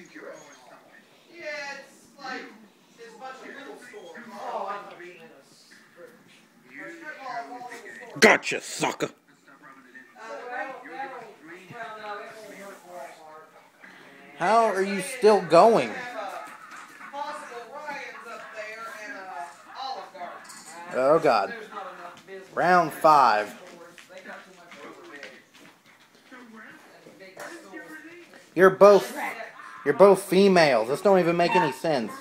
think you're always coming. Yeah, it's like there's bunch of little stores. Oh, I'm not being in a strip. Strip mall all. Gotcha, sucker. Uh, How are you still going? Uh, uh, oh god. Round five. You're both you're both females. This don't even make any sense.